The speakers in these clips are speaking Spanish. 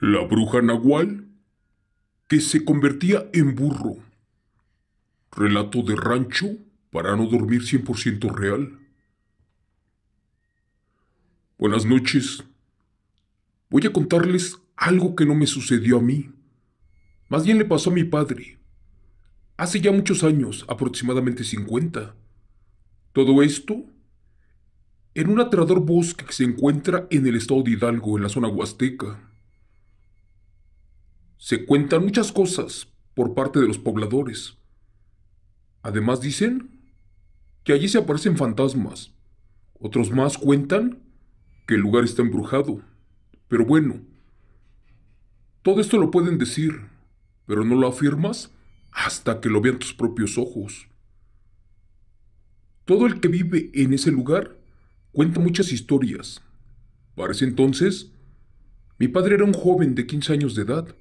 La bruja Nahual que se convertía en burro. Relato de rancho para no dormir 100% real. Buenas noches. Voy a contarles algo que no me sucedió a mí. Más bien le pasó a mi padre. Hace ya muchos años, aproximadamente 50. Todo esto en un aterrador bosque que se encuentra en el estado de Hidalgo, en la zona huasteca. Se cuentan muchas cosas por parte de los pobladores. Además dicen que allí se aparecen fantasmas. Otros más cuentan que el lugar está embrujado. Pero bueno, todo esto lo pueden decir, pero no lo afirmas hasta que lo vean tus propios ojos. Todo el que vive en ese lugar cuenta muchas historias. Para ese entonces, mi padre era un joven de 15 años de edad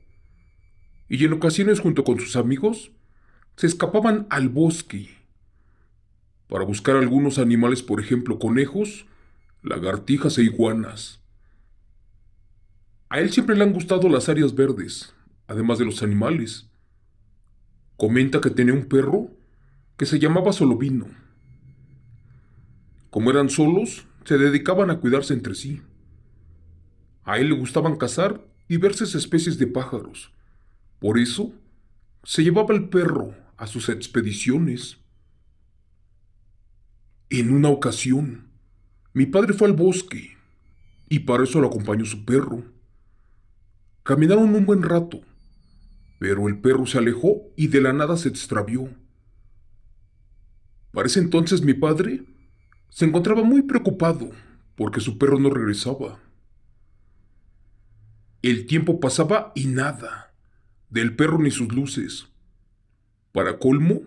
y en ocasiones junto con sus amigos se escapaban al bosque para buscar algunos animales, por ejemplo, conejos, lagartijas e iguanas. A él siempre le han gustado las áreas verdes, además de los animales. Comenta que tenía un perro que se llamaba Solovino. Como eran solos, se dedicaban a cuidarse entre sí. A él le gustaban cazar y verse especies de pájaros, por eso, se llevaba el perro a sus expediciones. En una ocasión, mi padre fue al bosque y para eso lo acompañó su perro. Caminaron un buen rato, pero el perro se alejó y de la nada se extravió. Para ese entonces mi padre se encontraba muy preocupado porque su perro no regresaba. El tiempo pasaba y nada del perro ni sus luces. Para colmo,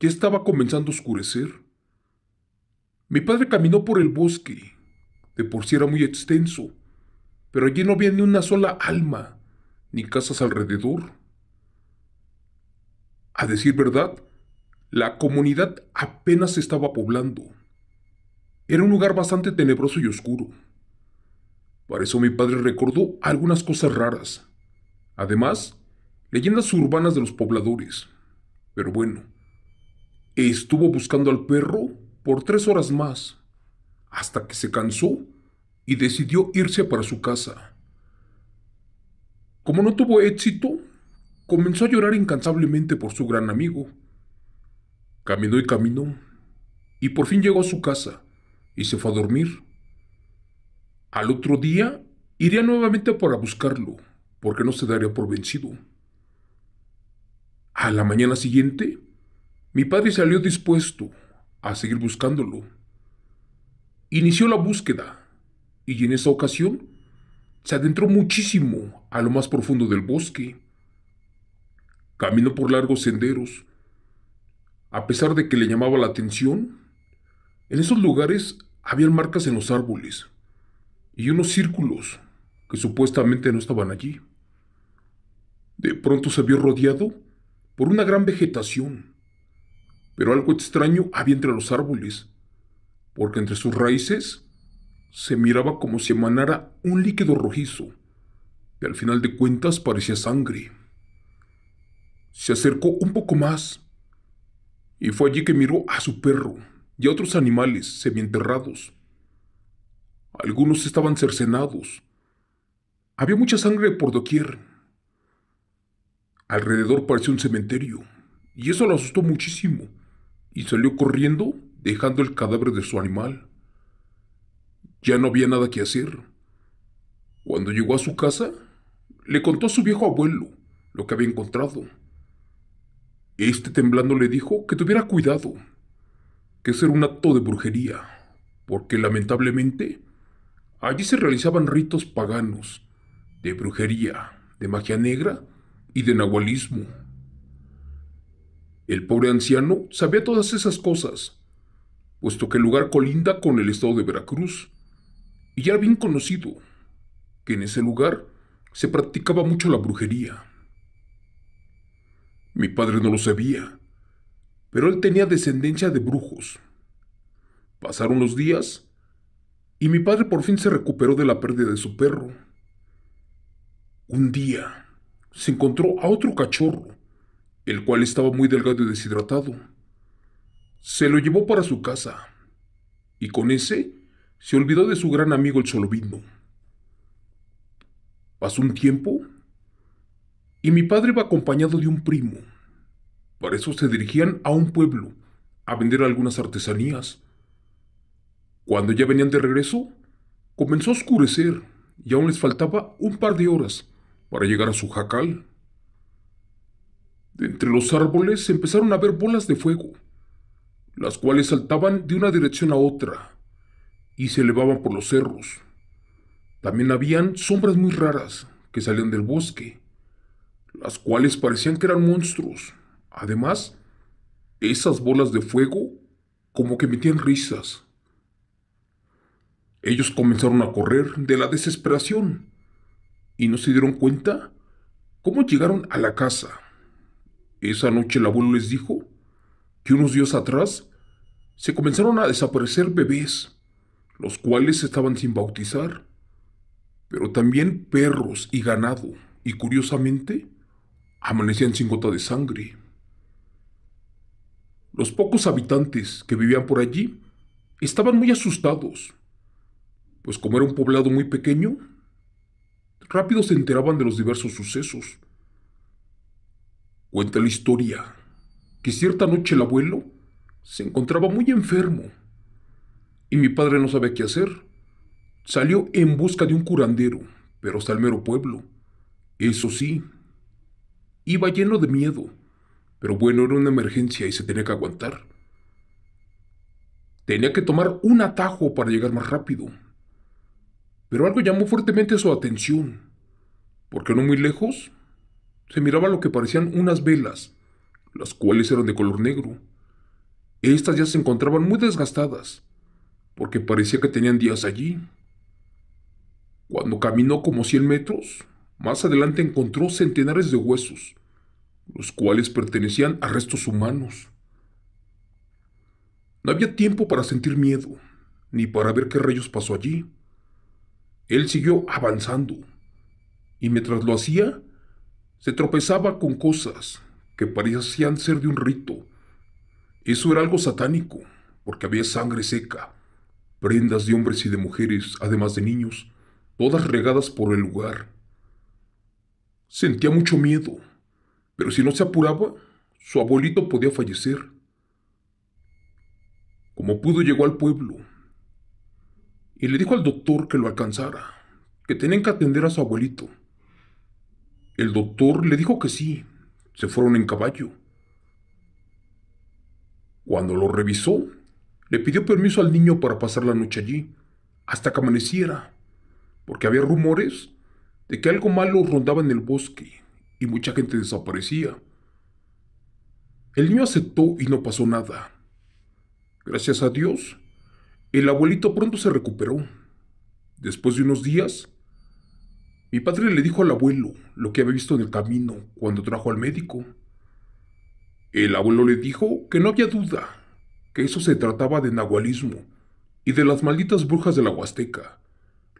ya estaba comenzando a oscurecer. Mi padre caminó por el bosque. De por sí era muy extenso, pero allí no había ni una sola alma, ni casas alrededor. A decir verdad, la comunidad apenas se estaba poblando. Era un lugar bastante tenebroso y oscuro. Para eso mi padre recordó algunas cosas raras. Además, leyendas urbanas de los pobladores. Pero bueno, estuvo buscando al perro por tres horas más, hasta que se cansó y decidió irse para su casa. Como no tuvo éxito, comenzó a llorar incansablemente por su gran amigo. Caminó y caminó, y por fin llegó a su casa y se fue a dormir. Al otro día iría nuevamente para buscarlo, porque no se daría por vencido. A la mañana siguiente, mi padre salió dispuesto a seguir buscándolo. Inició la búsqueda y en esa ocasión se adentró muchísimo a lo más profundo del bosque. Caminó por largos senderos. A pesar de que le llamaba la atención, en esos lugares habían marcas en los árboles y unos círculos que supuestamente no estaban allí. De pronto se vio rodeado por una gran vegetación. Pero algo extraño había entre los árboles, porque entre sus raíces se miraba como si emanara un líquido rojizo, que al final de cuentas parecía sangre. Se acercó un poco más, y fue allí que miró a su perro y a otros animales semienterrados. Algunos estaban cercenados. Había mucha sangre por doquier Alrededor parecía un cementerio, y eso lo asustó muchísimo, y salió corriendo dejando el cadáver de su animal. Ya no había nada que hacer. Cuando llegó a su casa, le contó a su viejo abuelo lo que había encontrado. Este temblando le dijo que tuviera cuidado, que ese era un acto de brujería, porque lamentablemente allí se realizaban ritos paganos, de brujería, de magia negra y de nahualismo. El pobre anciano sabía todas esas cosas, puesto que el lugar colinda con el estado de Veracruz, y ya era bien conocido que en ese lugar se practicaba mucho la brujería. Mi padre no lo sabía, pero él tenía descendencia de brujos. Pasaron los días y mi padre por fin se recuperó de la pérdida de su perro. Un día se encontró a otro cachorro, el cual estaba muy delgado y deshidratado. Se lo llevó para su casa y con ese se olvidó de su gran amigo el solovino. Pasó un tiempo y mi padre iba acompañado de un primo. Para eso se dirigían a un pueblo a vender algunas artesanías. Cuando ya venían de regreso, comenzó a oscurecer y aún les faltaba un par de horas para llegar a su jacal. De entre los árboles empezaron a ver bolas de fuego, las cuales saltaban de una dirección a otra y se elevaban por los cerros. También habían sombras muy raras que salían del bosque, las cuales parecían que eran monstruos. Además, esas bolas de fuego como que metían risas. Ellos comenzaron a correr de la desesperación y no se dieron cuenta cómo llegaron a la casa. Esa noche el abuelo les dijo que unos días atrás se comenzaron a desaparecer bebés, los cuales estaban sin bautizar, pero también perros y ganado, y curiosamente amanecían sin gota de sangre. Los pocos habitantes que vivían por allí estaban muy asustados, pues como era un poblado muy pequeño, rápido se enteraban de los diversos sucesos. Cuenta la historia que cierta noche el abuelo se encontraba muy enfermo y mi padre no sabía qué hacer. Salió en busca de un curandero, pero hasta el mero pueblo. Eso sí, iba lleno de miedo pero bueno, era una emergencia y se tenía que aguantar. Tenía que tomar un atajo para llegar más rápido. Pero algo llamó fuertemente su atención, porque no muy lejos se miraba lo que parecían unas velas, las cuales eran de color negro. Estas ya se encontraban muy desgastadas, porque parecía que tenían días allí. Cuando caminó como 100 metros, más adelante encontró centenares de huesos, los cuales pertenecían a restos humanos. No había tiempo para sentir miedo, ni para ver qué rayos pasó allí. Él siguió avanzando, y mientras lo hacía, se tropezaba con cosas que parecían ser de un rito. Eso era algo satánico, porque había sangre seca, prendas de hombres y de mujeres, además de niños, todas regadas por el lugar. Sentía mucho miedo pero si no se apuraba, su abuelito podía fallecer. Como pudo llegó al pueblo y le dijo al doctor que lo alcanzara, que tenían que atender a su abuelito. El doctor le dijo que sí, se fueron en caballo. Cuando lo revisó, le pidió permiso al niño para pasar la noche allí, hasta que amaneciera, porque había rumores de que algo malo rondaba en el bosque y mucha gente desaparecía. El niño aceptó y no pasó nada. Gracias a Dios, el abuelito pronto se recuperó. Después de unos días, mi padre le dijo al abuelo lo que había visto en el camino cuando trajo al médico. El abuelo le dijo que no había duda, que eso se trataba de nahualismo y de las malditas brujas de la Huasteca,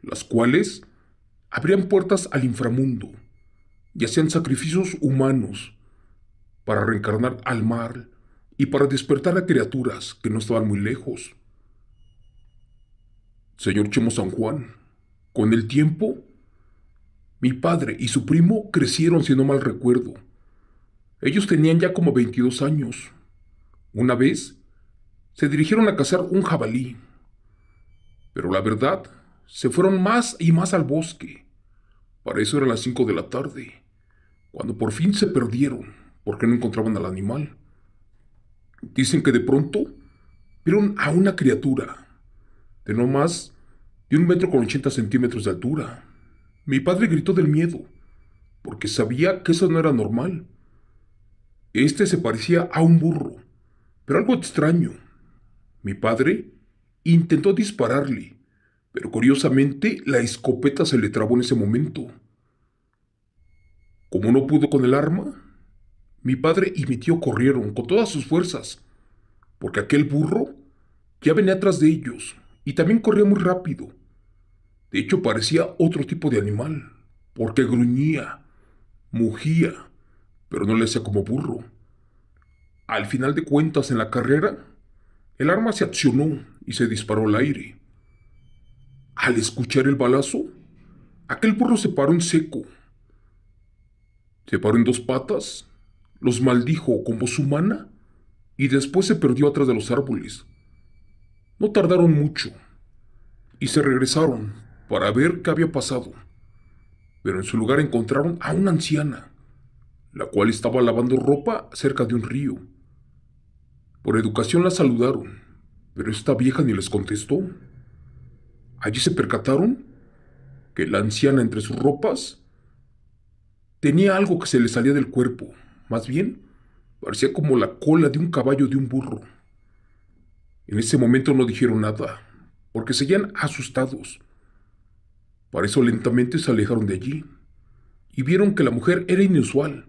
las cuales abrían puertas al inframundo y hacían sacrificios humanos para reencarnar al mar y para despertar a criaturas que no estaban muy lejos. Señor Chemo San Juan, con el tiempo, mi padre y su primo crecieron, si no mal recuerdo. Ellos tenían ya como 22 años. Una vez, se dirigieron a cazar un jabalí. Pero la verdad, se fueron más y más al bosque. Para eso eran las 5 de la tarde cuando por fin se perdieron porque no encontraban al animal. Dicen que de pronto vieron a una criatura de no más de un metro con ochenta centímetros de altura. Mi padre gritó del miedo, porque sabía que eso no era normal. Este se parecía a un burro, pero algo extraño. Mi padre intentó dispararle, pero curiosamente la escopeta se le trabó en ese momento. Como no pudo con el arma, mi padre y mi tío corrieron con todas sus fuerzas, porque aquel burro ya venía atrás de ellos y también corría muy rápido. De hecho, parecía otro tipo de animal, porque gruñía, mugía, pero no le hacía como burro. Al final de cuentas, en la carrera, el arma se accionó y se disparó al aire. Al escuchar el balazo, aquel burro se paró en seco. Se paró en dos patas, los maldijo con voz humana y después se perdió atrás de los árboles. No tardaron mucho y se regresaron para ver qué había pasado. Pero en su lugar encontraron a una anciana, la cual estaba lavando ropa cerca de un río. Por educación la saludaron, pero esta vieja ni les contestó. Allí se percataron que la anciana entre sus ropas tenía algo que se le salía del cuerpo, más bien parecía como la cola de un caballo de un burro. En ese momento no dijeron nada, porque seguían asustados. Para eso lentamente se alejaron de allí y vieron que la mujer era inusual,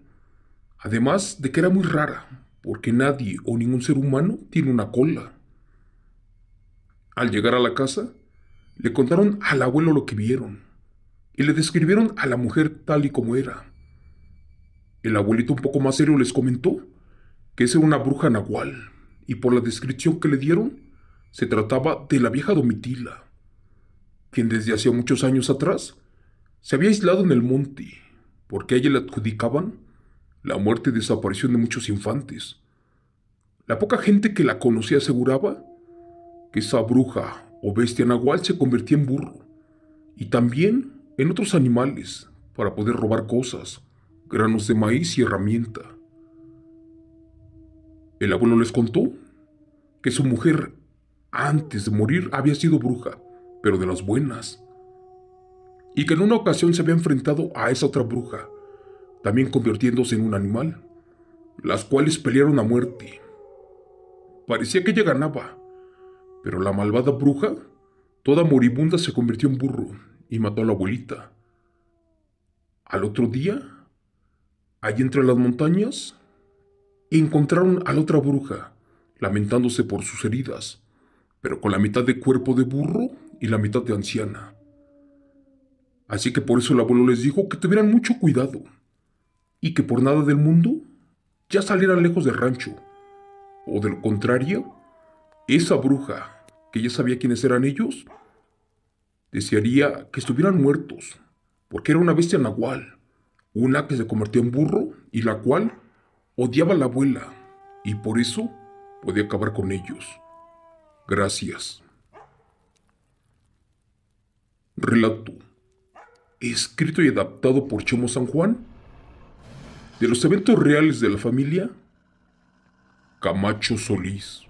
además de que era muy rara, porque nadie o ningún ser humano tiene una cola. Al llegar a la casa, le contaron al abuelo lo que vieron y le describieron a la mujer tal y como era. El abuelito un poco más serio les comentó que esa era una bruja nahual y por la descripción que le dieron se trataba de la vieja Domitila, quien desde hacía muchos años atrás se había aislado en el monte porque a ella le adjudicaban la muerte y desaparición de muchos infantes. La poca gente que la conocía aseguraba que esa bruja o bestia nahual se convertía en burro y también en otros animales para poder robar cosas, granos de maíz y herramienta. El abuelo les contó que su mujer antes de morir había sido bruja, pero de las buenas, y que en una ocasión se había enfrentado a esa otra bruja, también convirtiéndose en un animal, las cuales pelearon a muerte. Parecía que ella ganaba, pero la malvada bruja, toda moribunda, se convirtió en burro y mató a la abuelita. Al otro día, allí entre las montañas, encontraron a la otra bruja, lamentándose por sus heridas, pero con la mitad de cuerpo de burro y la mitad de anciana. Así que por eso el abuelo les dijo que tuvieran mucho cuidado y que por nada del mundo ya salieran lejos del rancho. O de lo contrario, esa bruja, que ya sabía quiénes eran ellos, desearía que estuvieran muertos, porque era una bestia nahual, una que se convirtió en burro y la cual odiaba a la abuela, y por eso podía acabar con ellos. Gracias. Relato. Escrito y adaptado por Chomo San Juan de los eventos reales de la familia Camacho Solís.